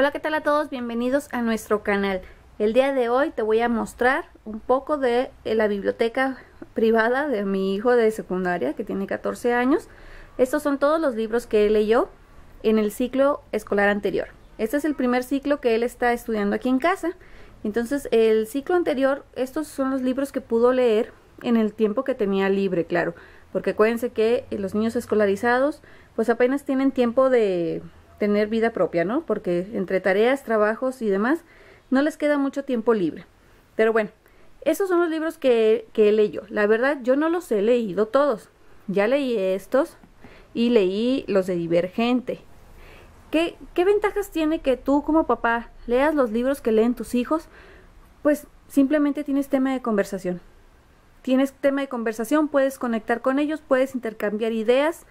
Hola, ¿qué tal a todos? Bienvenidos a nuestro canal. El día de hoy te voy a mostrar un poco de eh, la biblioteca privada de mi hijo de secundaria que tiene 14 años. Estos son todos los libros que él leyó en el ciclo escolar anterior. Este es el primer ciclo que él está estudiando aquí en casa. Entonces, el ciclo anterior, estos son los libros que pudo leer en el tiempo que tenía libre, claro. Porque acuérdense que los niños escolarizados, pues apenas tienen tiempo de tener vida propia, ¿no? Porque entre tareas, trabajos y demás, no les queda mucho tiempo libre. Pero bueno, esos son los libros que, que leí La verdad, yo no los he leído todos. Ya leí estos y leí los de Divergente. ¿Qué, ¿Qué ventajas tiene que tú como papá leas los libros que leen tus hijos? Pues simplemente tienes tema de conversación. Tienes tema de conversación, puedes conectar con ellos, puedes intercambiar ideas,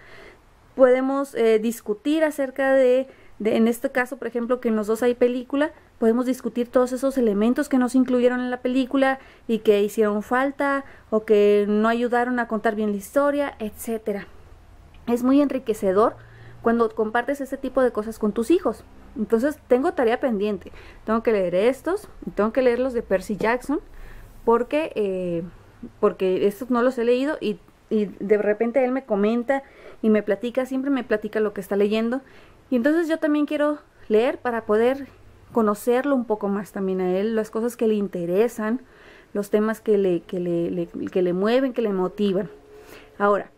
podemos eh, discutir acerca de, de, en este caso, por ejemplo, que en los dos hay película, podemos discutir todos esos elementos que nos incluyeron en la película y que hicieron falta o que no ayudaron a contar bien la historia, etcétera. Es muy enriquecedor cuando compartes ese tipo de cosas con tus hijos. Entonces tengo tarea pendiente. Tengo que leer estos, tengo que leer los de Percy Jackson, porque, eh, porque estos no los he leído y, y de repente él me comenta y me platica, siempre me platica lo que está leyendo. Y entonces yo también quiero leer para poder conocerlo un poco más también a él, las cosas que le interesan, los temas que le, que le, que le mueven, que le motivan. Ahora,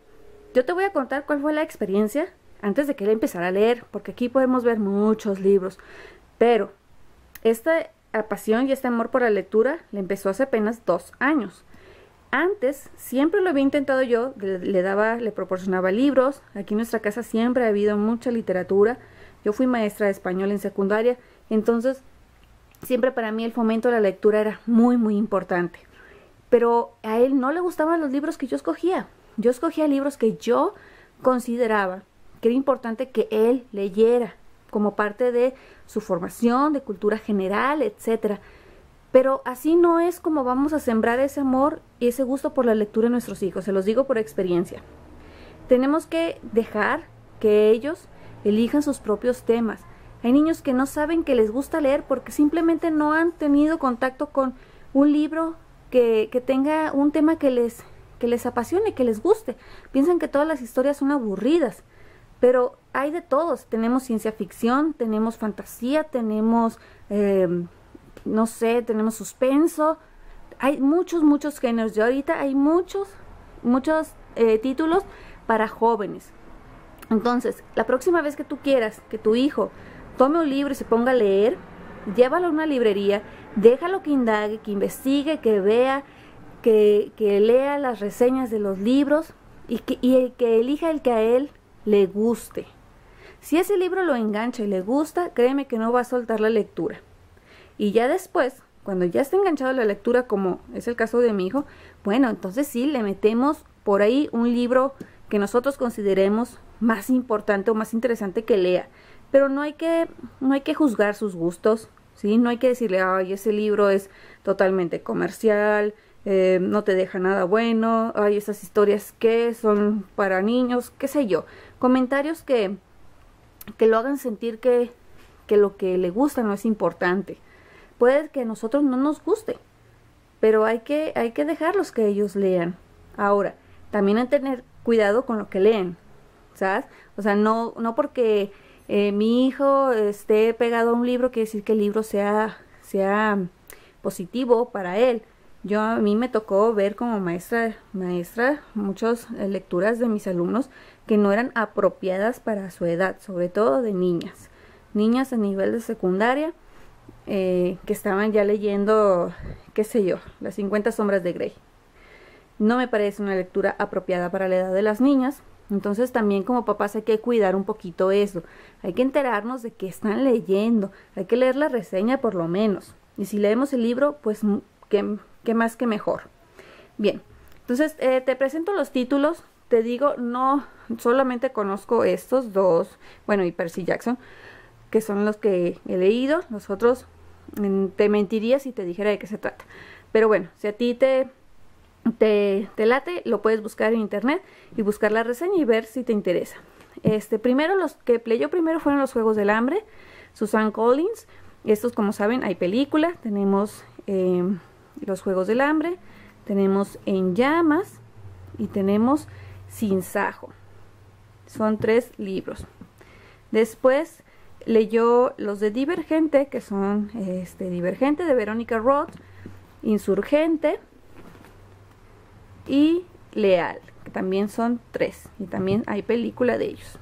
yo te voy a contar cuál fue la experiencia antes de que él empezara a leer, porque aquí podemos ver muchos libros, pero esta pasión y este amor por la lectura le empezó hace apenas dos años. Antes siempre lo había intentado yo, le, daba, le proporcionaba libros. Aquí en nuestra casa siempre ha habido mucha literatura. Yo fui maestra de español en secundaria, entonces siempre para mí el fomento de la lectura era muy muy importante. Pero a él no le gustaban los libros que yo escogía. Yo escogía libros que yo consideraba que era importante que él leyera como parte de su formación, de cultura general, etcétera. Pero así no es como vamos a sembrar ese amor y ese gusto por la lectura en nuestros hijos, se los digo por experiencia. Tenemos que dejar que ellos elijan sus propios temas. Hay niños que no saben que les gusta leer porque simplemente no han tenido contacto con un libro que, que tenga un tema que les, que les apasione, que les guste. Piensan que todas las historias son aburridas, pero hay de todos. Tenemos ciencia ficción, tenemos fantasía, tenemos... Eh, no sé, tenemos suspenso, hay muchos, muchos géneros. Y ahorita hay muchos, muchos eh, títulos para jóvenes. Entonces, la próxima vez que tú quieras que tu hijo tome un libro y se ponga a leer, llévalo a una librería, déjalo que indague, que investigue, que vea, que, que lea las reseñas de los libros y que, y que elija el que a él le guste. Si ese libro lo engancha y le gusta, créeme que no va a soltar la lectura. Y ya después, cuando ya está enganchado a la lectura, como es el caso de mi hijo, bueno, entonces sí, le metemos por ahí un libro que nosotros consideremos más importante o más interesante que lea. Pero no hay que, no hay que juzgar sus gustos, ¿sí? No hay que decirle, ay, ese libro es totalmente comercial, eh, no te deja nada bueno, ay, esas historias que son para niños, qué sé yo. Comentarios que, que lo hagan sentir que, que lo que le gusta no es importante puede que a nosotros no nos guste, pero hay que, hay que dejarlos que ellos lean. Ahora, también hay que tener cuidado con lo que leen, ¿sabes? O sea, no, no porque eh, mi hijo esté pegado a un libro quiere decir que el libro sea, sea positivo para él. Yo a mí me tocó ver como maestra, maestra muchas eh, lecturas de mis alumnos que no eran apropiadas para su edad, sobre todo de niñas. Niñas a nivel de secundaria eh, que estaban ya leyendo, qué sé yo, las 50 sombras de Grey. No me parece una lectura apropiada para la edad de las niñas. Entonces también como papás hay que cuidar un poquito eso. Hay que enterarnos de qué están leyendo. Hay que leer la reseña por lo menos. Y si leemos el libro, pues qué, más que mejor. Bien, entonces eh, te presento los títulos. Te digo, no solamente conozco estos dos, bueno, y Percy Jackson, que son los que he leído. Los otros te mentiría si te dijera de qué se trata. Pero bueno, si a ti te, te, late, lo puedes buscar en internet y buscar la reseña y ver si te interesa. Este, primero los que leyó primero fueron los Juegos del Hambre. Susan Collins. Estos, como saben, hay película. Tenemos eh, Los Juegos del Hambre, tenemos En Llamas y tenemos Sin Sajo. Son tres libros. Después leyó los de Divergente, que son este, Divergente de Verónica Roth, Insurgente y Leal, que también son tres. Y también hay película de ellos.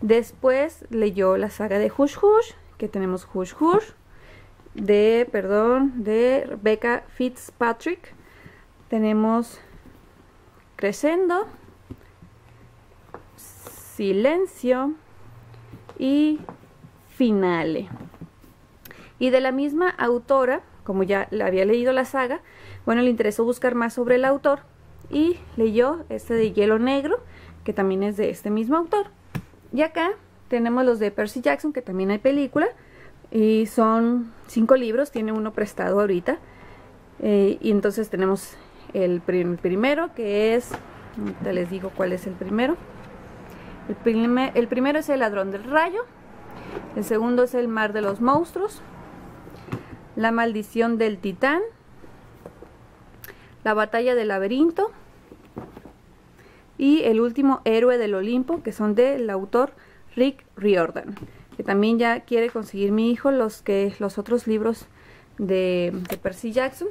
Después leyó la saga de Hush Hush, que tenemos Hush Hush, de, perdón, de Rebecca Fitzpatrick. Tenemos Crescendo, Silencio y Finale. Y de la misma autora, como ya había leído la saga, bueno, le interesó buscar más sobre el autor y leyó este de Hielo Negro, que también es de este mismo autor. Y acá tenemos los de Percy Jackson, que también hay película, y son cinco libros, tiene uno prestado ahorita. Eh, y entonces tenemos el, primero, que es, te les digo cuál es el primero. El, el primero es El ladrón del rayo, el segundo es El mar de los monstruos, La maldición del titán, La batalla del laberinto, y el último Héroe del Olimpo, que son del autor Rick Riordan, que también ya quiere conseguir mi hijo los, que, los otros libros de, Percy Jackson,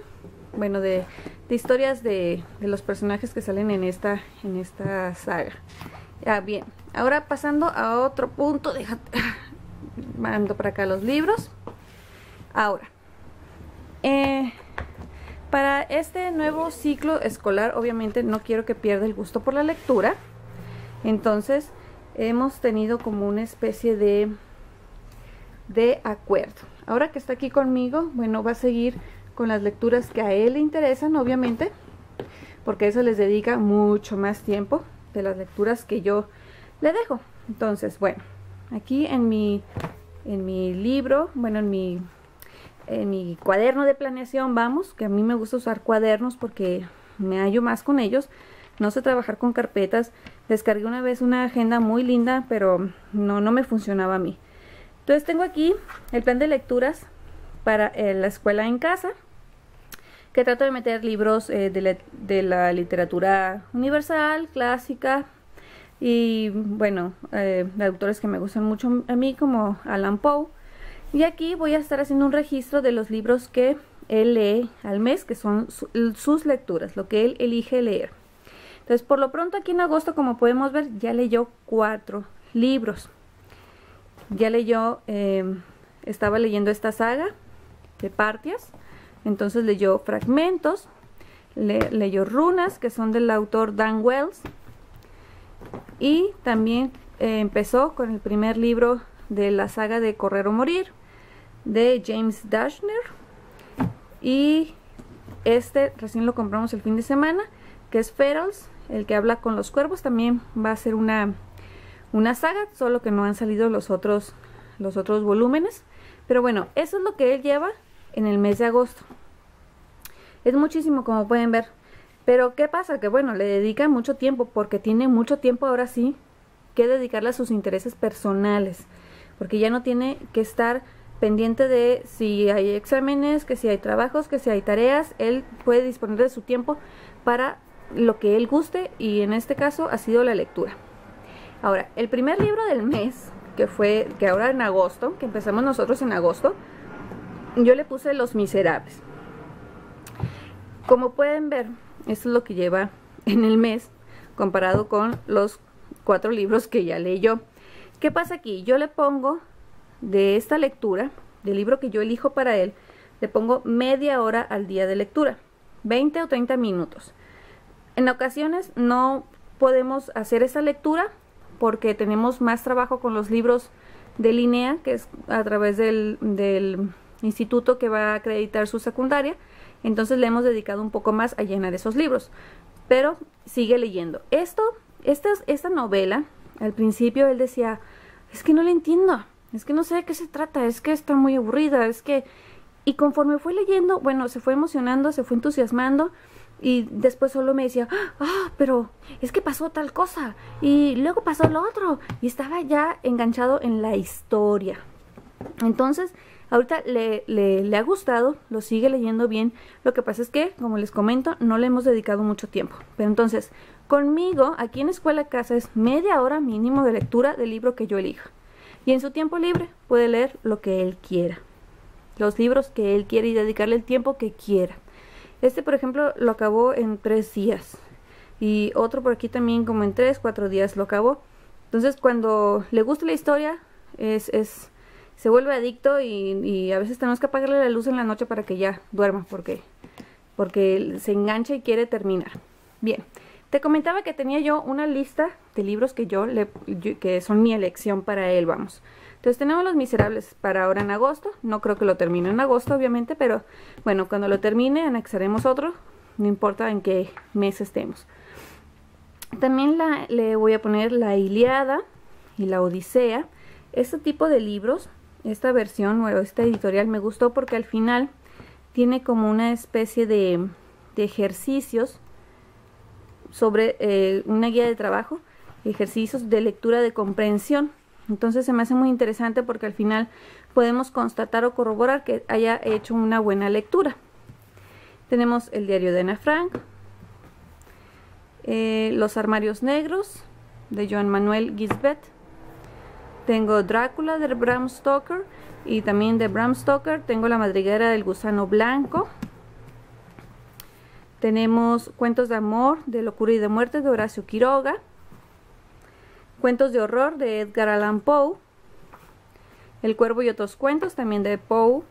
bueno, de, historias de, los personajes que salen en esta, en esta saga. Ya, bien, ahora pasando a otro punto, déjate, mando para acá los libros. Ahora, eh, para este nuevo ciclo escolar, obviamente no quiero que pierda el gusto por la lectura. Entonces, hemos tenido como una especie de, de acuerdo. Ahora que está aquí conmigo, bueno, va a seguir con las lecturas que a él le interesan, obviamente, porque eso les dedica mucho más tiempo de las lecturas que yo le dejo. Entonces, bueno, aquí en mi, en mi libro, bueno, en mi en mi cuaderno de planeación, vamos, que a mí me gusta usar cuadernos porque me hallo más con ellos. No sé trabajar con carpetas. Descargué una vez una agenda muy linda, pero no, no me funcionaba a mí. Entonces tengo aquí el plan de lecturas para eh, la escuela en casa, que trato de meter libros eh, de, la, literatura universal, clásica, y bueno, eh, de autores que me gustan mucho a mí, como Alan Poe. Y aquí voy a estar haciendo un registro de los libros que él lee al mes, que son sus lecturas, lo que él elige leer. Entonces, por lo pronto aquí en agosto, como podemos ver, ya leyó cuatro libros. Ya leyó, em, estaba leyendo esta saga de Partias, entonces leyó fragmentos, leyó runas, que son del autor Dan Wells, y también eh, empezó con el primer libro de la saga de Correr o Morir, de James Dashner. Y este recién lo compramos el fin de semana, que es Ferals, el que habla con los cuervos. También va a ser una, una saga, solo que no han salido los otros, los otros volúmenes. Pero bueno, eso es lo que él lleva en el mes de agosto. Es muchísimo, como pueden ver. Pero ¿qué pasa? Que bueno, le dedica mucho tiempo, porque tiene mucho tiempo ahora sí que dedicarle a sus intereses personales. Porque ya no tiene que estar pendiente de si hay exámenes, que si hay trabajos, que si hay tareas, él puede disponer de su tiempo para lo que él guste y en este caso ha sido la lectura. Ahora, el primer libro del mes, que fue, que ahora en agosto, que empezamos nosotros en agosto, yo le puse Los Miserables. Como pueden ver, esto es lo que lleva en el mes comparado con los cuatro libros que ya leyó. ¿Qué pasa aquí? Yo le pongo de esta lectura, del libro que yo elijo para él, le pongo media hora al día de lectura, 20 o 30 minutos. En ocasiones no podemos hacer esa lectura porque tenemos más trabajo con los libros de línea, que es a través del, del instituto que va a acreditar su secundaria. Entonces le hemos dedicado un poco más a llenar esos libros. Pero sigue leyendo. Esto, esta, esta novela, al principio él decía, es que no le entiendo. Es que no sé de qué se trata, es que está muy aburrida, es que... Y conforme fue leyendo, bueno, se fue emocionando, se fue entusiasmando y después solo me decía, ah, pero es que pasó tal cosa y luego pasó lo otro y estaba ya enganchado en la historia. Entonces, ahorita le, ha gustado, lo sigue leyendo bien. Lo que pasa es que, como les comento, no le hemos dedicado mucho tiempo. Pero entonces, conmigo, aquí en Escuela Casa, es media hora mínimo de lectura del libro que yo elija. Y en su tiempo libre puede leer lo que él quiera. Los libros que él quiere y dedicarle el tiempo que quiera. Este, por ejemplo, lo acabó en tres días. Y otro por aquí también como en tres, cuatro días lo acabó. Entonces, cuando le gusta la historia, es, es se vuelve adicto y, a veces tenemos que apagarle la luz en la noche para que ya duerma porque, porque se engancha y quiere terminar. Bien, te comentaba que tenía yo una lista de libros que yo le que son mi elección para él, vamos. Entonces tenemos Los Miserables para ahora en agosto. No creo que lo termine en agosto, obviamente, pero bueno, cuando lo termine anexaremos otro. No importa en qué mes estemos. También le voy a poner la Iliada y la Odisea. Este tipo de libros esta versión o esta editorial me gustó porque al final tiene como una especie de, ejercicios sobre eh, una guía de trabajo, ejercicios de lectura de comprensión. Entonces se me hace muy interesante porque al final podemos constatar o corroborar que haya hecho una buena lectura. Tenemos el diario de Ana Frank, eh, Los armarios negros de Joan Manuel Gisbert, tengo Drácula de Bram Stoker y también de Bram Stoker tengo La madriguera del gusano blanco. Tenemos Cuentos de amor, de locura y de muerte de Horacio Quiroga. Cuentos de horror de Edgar Allan Poe. El cuervo y otros cuentos también de Poe,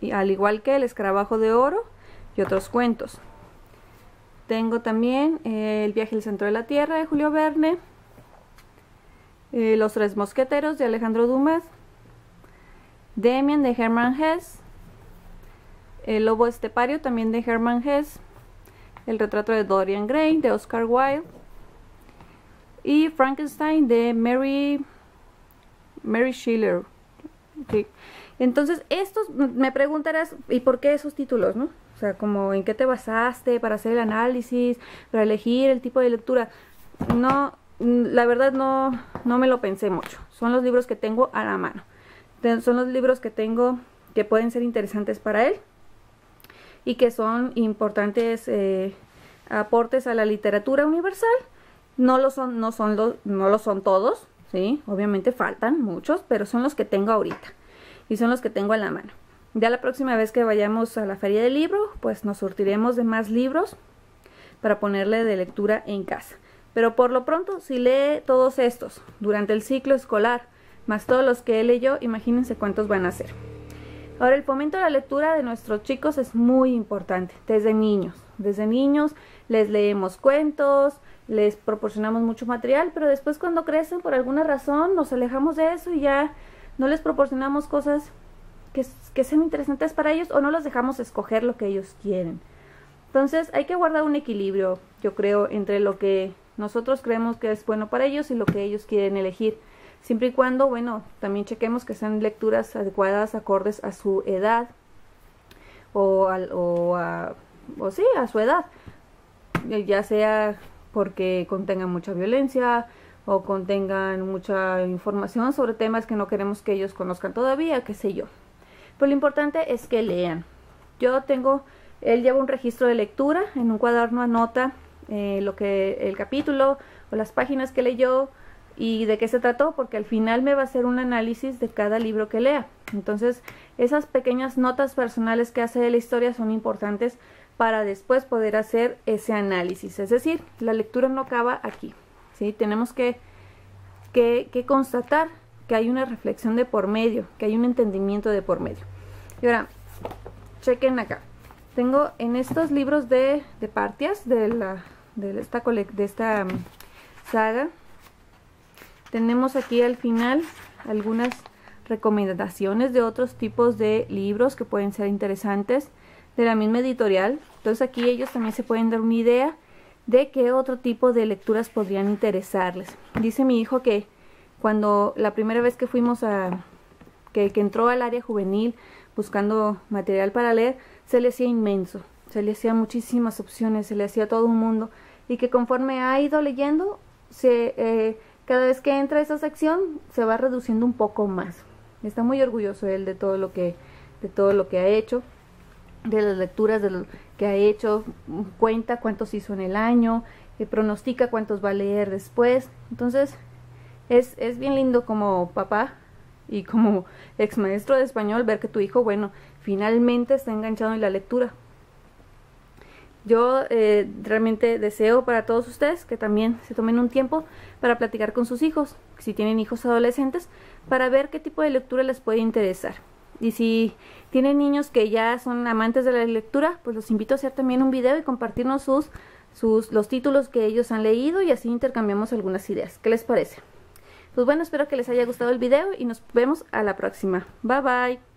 y al igual que El escarabajo de oro y otros cuentos. Tengo también eh, El viaje al centro de la tierra de Julio Verne. Eh, Los Tres Mosqueteros de Alejandro Dumas, Demian de Hermann Hesse, El Lobo Estepario también de Hermann Hesse, El retrato de Dorian Gray de Oscar Wilde y Frankenstein de Mary, Mary Schiller. Entonces, estos me preguntarás, ¿y por qué esos títulos, no? O sea, como en qué te basaste para hacer el análisis, para elegir el tipo de lectura. No, la verdad no, no me lo pensé mucho. Son los libros que tengo a la mano. Son los libros que tengo que pueden ser interesantes para él y que son importantes eh, aportes a la literatura universal. No lo son, no son los, no lo son todos, sí, obviamente faltan muchos, pero son los que tengo ahorita y son los que tengo a la mano. Ya la próxima vez que vayamos a la feria del libro, pues nos surtiremos de más libros para ponerle de lectura en casa. Pero por lo pronto, si lee todos estos durante el ciclo escolar, más todos los que él leyó, imagínense cuántos van a ser. Ahora, el fomento de la lectura de nuestros chicos es muy importante, desde niños. Desde niños les leemos cuentos, les proporcionamos mucho material, pero después cuando crecen, por alguna razón, nos alejamos de eso y ya no les proporcionamos cosas que, que sean interesantes para ellos o no los dejamos escoger lo que ellos quieren. Entonces hay que guardar un equilibrio, yo creo, entre lo que nosotros creemos que es bueno para ellos y lo que ellos quieren elegir. Siempre y cuando, bueno, también chequemos que sean lecturas adecuadas, acordes a su edad o, o, a, o sí, a su edad. Eh, ya sea porque contengan mucha violencia o contengan mucha información sobre temas que no queremos que ellos conozcan todavía, qué sé yo. Pero lo importante es que lean. Yo tengo, él lleva un registro de lectura, en un cuaderno anota eh, lo que el capítulo o las páginas que leyó y de qué se trató, porque al final me va a hacer un análisis de cada libro que lea. Entonces, esas pequeñas notas personales que hace de la historia son importantes para después poder hacer ese análisis. Es decir, la lectura no acaba aquí. ¿sí? Tenemos que, que, que constatar que hay una reflexión de por medio, que hay un entendimiento de por medio. Y ahora, chequen acá. Tengo en estos libros de, de Partias, de, la, de esta, de esta mm, saga, tenemos aquí al final algunas recomendaciones de otros tipos de libros que pueden ser interesantes de la misma editorial. Entonces aquí ellos también se pueden dar una idea de qué otro tipo de lecturas podrían interesarles. Dice mi hijo que cuando la primera vez que fuimos a, que, que entró al área juvenil buscando material para leer, se le hacía inmenso, se le hacía muchísimas opciones, se le hacía todo un mundo y que conforme ha ido leyendo, se, eh, cada vez que entra esa sección se va reduciendo un poco más. Está muy orgulloso él de todo lo que, de todo lo que ha hecho, de las lecturas de lo que ha hecho, cuenta cuántos hizo en el año, eh, pronostica cuántos va a leer después. Entonces, es, es bien lindo como papá y como ex maestro de español ver que tu hijo, bueno, finalmente está enganchado en la lectura. Yo eh, realmente deseo para todos ustedes que también se tomen un tiempo para platicar con sus hijos, si tienen hijos adolescentes, para ver qué tipo de lectura les puede interesar. Y si tienen niños que ya son amantes de la lectura, pues los invito a hacer también un video y compartirnos sus, sus los títulos que ellos han leído y así intercambiamos algunas ideas. ¿Qué les parece? Pues bueno, espero que les haya gustado el video y nos vemos a la próxima. Bye bye.